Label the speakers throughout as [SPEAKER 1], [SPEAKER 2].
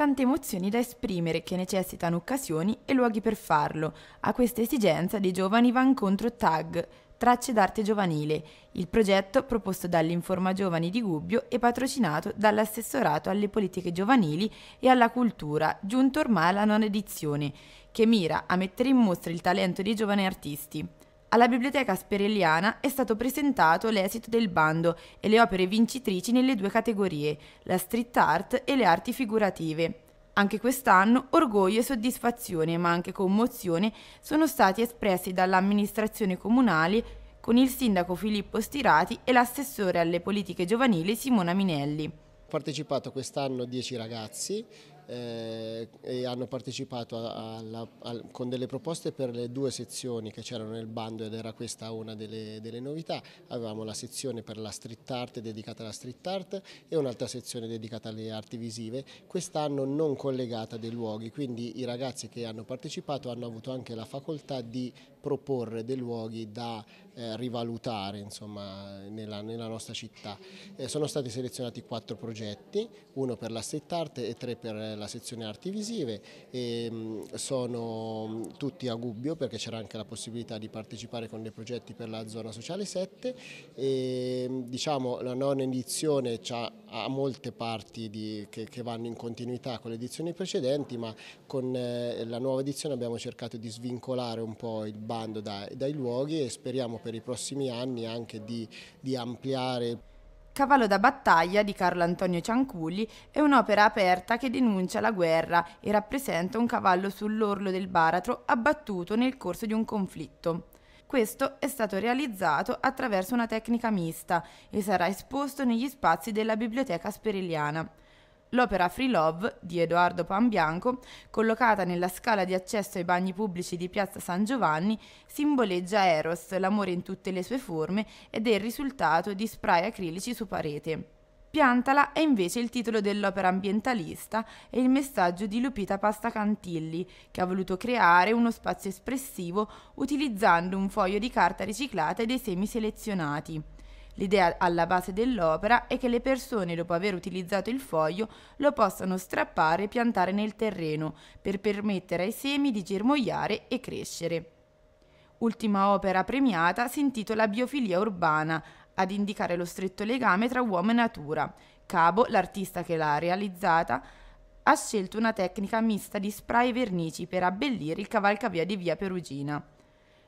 [SPEAKER 1] tante emozioni da esprimere che necessitano occasioni e luoghi per farlo. A questa esigenza dei giovani va incontro TAG, Tracce d'arte giovanile, il progetto proposto dall'Informa Giovani di Gubbio e patrocinato dall'assessorato alle politiche giovanili e alla cultura, giunto ormai alla nona edizione, che mira a mettere in mostra il talento dei giovani artisti. Alla Biblioteca Sperelliana è stato presentato l'esito del bando e le opere vincitrici nelle due categorie, la street art e le arti figurative. Anche quest'anno orgoglio e soddisfazione, ma anche commozione, sono stati espressi dall'amministrazione comunale con il sindaco Filippo Stirati e l'assessore alle politiche giovanili Simona Minelli.
[SPEAKER 2] Ho partecipato quest'anno 10 ragazzi, eh, e hanno partecipato a, a, a, con delle proposte per le due sezioni che c'erano nel bando ed era questa una delle, delle, novità. Avevamo la sezione per la street art dedicata alla street art e un'altra sezione dedicata alle arti visive, quest'anno non collegata dei luoghi, quindi i ragazzi che hanno partecipato hanno avuto anche la facoltà di proporre dei luoghi da eh, rivalutare insomma, nella, nella, nostra città. Eh, sono stati selezionati quattro progetti, uno per la street art e tre per la sezione arti visive, e, mm, sono tutti a Gubbio perché c'era anche la possibilità di partecipare con dei progetti per la zona sociale 7 e mm, diciamo la nona edizione ha molte parti di, che, che, vanno in continuità con le edizioni precedenti ma con eh, la nuova edizione abbiamo cercato di svincolare un po' il bando dai, dai luoghi e speriamo per i prossimi anni anche di, di ampliare
[SPEAKER 1] Cavallo da battaglia di Carlo Antonio Cianculi è un'opera aperta che denuncia la guerra e rappresenta un cavallo sull'orlo del baratro abbattuto nel corso di un conflitto. Questo è stato realizzato attraverso una tecnica mista e sarà esposto negli spazi della Biblioteca Sperelliana. L'opera Free Love di Edoardo Panbianco, collocata nella scala di accesso ai bagni pubblici di Piazza San Giovanni, simboleggia Eros, l'amore in tutte le sue forme ed è il risultato di spray acrilici su parete. Piantala è invece il titolo dell'opera ambientalista e il messaggio di Lupita Pasta Cantilli, che ha voluto creare uno spazio espressivo utilizzando un foglio di carta riciclata e dei semi selezionati. L'idea alla base dell'opera è che le persone, dopo aver utilizzato il foglio, lo possano strappare e piantare nel terreno per permettere ai semi di germogliare e crescere. Ultima opera premiata si intitola Biofilia urbana, ad indicare lo stretto legame tra uomo e natura. Cabo, l'artista che l'ha realizzata, ha scelto una tecnica mista di spray e vernici per abbellire il cavalcavia di via Perugina.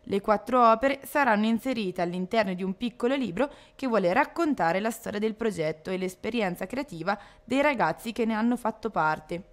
[SPEAKER 1] Le quattro opere saranno inserite all'interno di un piccolo libro che vuole raccontare la storia del progetto e l'esperienza creativa dei ragazzi che ne hanno fatto parte.